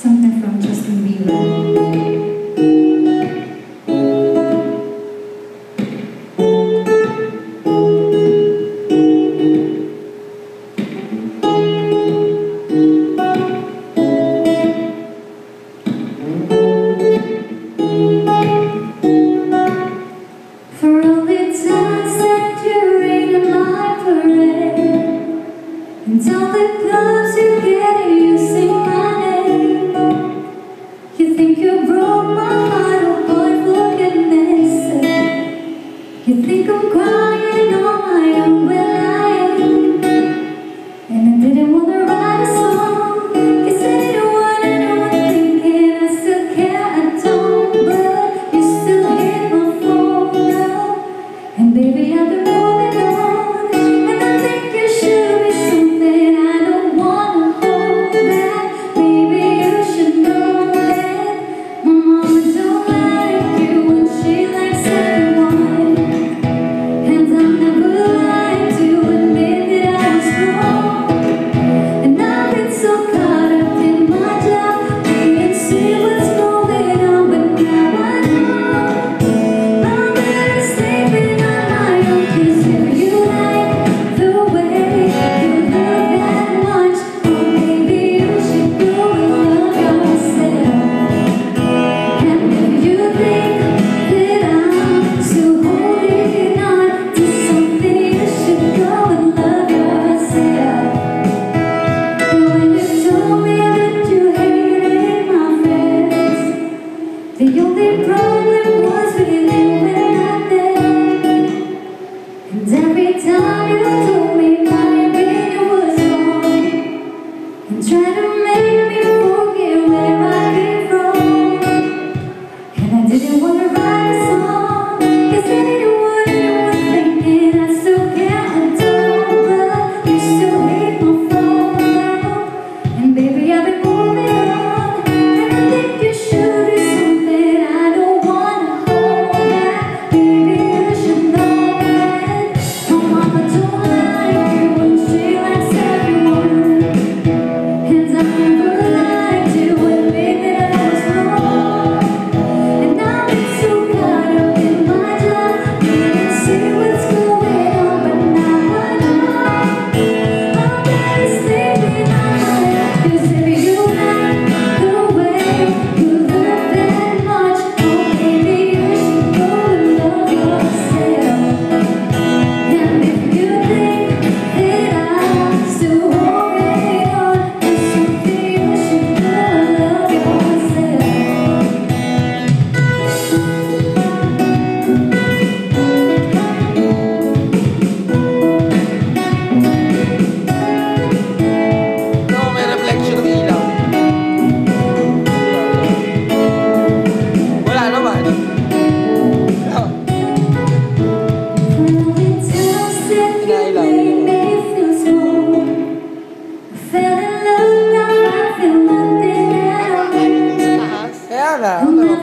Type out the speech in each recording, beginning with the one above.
something from Justin Bieber. thank you. And did you wonder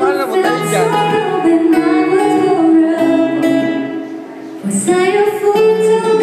Paano napunta dyan? Sa'yo photo